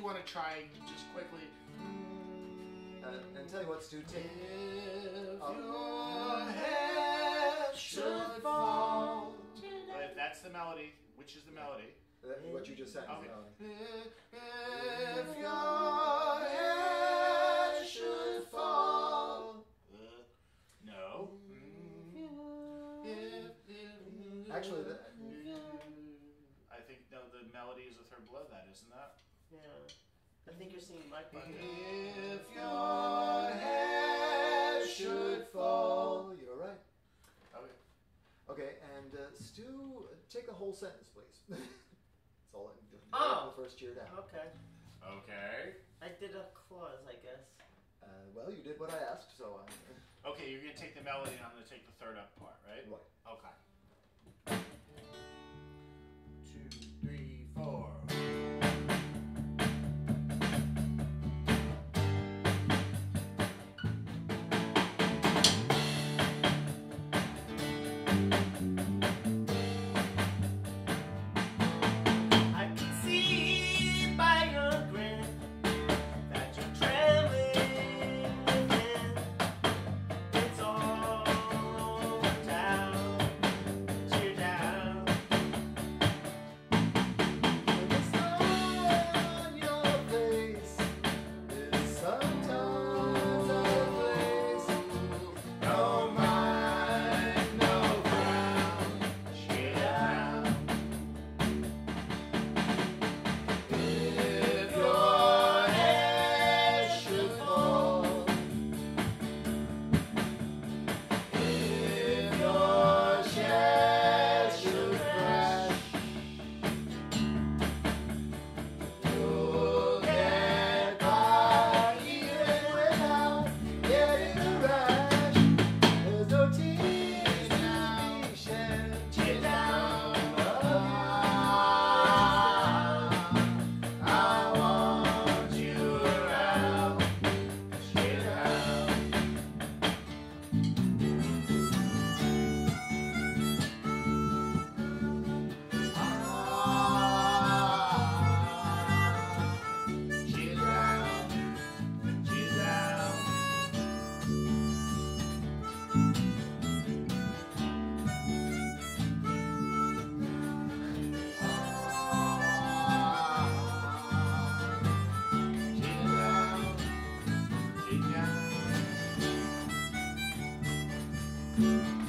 trying just quickly. Uh, and tell you what, Stu, take. If Oh. your head should fall. But that's the melody. Which is the melody? Uh, what you just said. Okay. If your head should fall. Uh, no. Actually, the- I think no. The melody is the third below that, isn't that? Yeah. I think you're singing my part. If your head should fall. You're right. Okay. Okay, and uh, Stu, take a whole sentence, please. That's all I can do. Oh. The first cheer down. Okay. Okay. I did a clause, I guess. Uh, well, you did what I asked, so I'm. Okay, you're gonna take the melody and I'm gonna take the third up part, right? Right. Okay. Get down.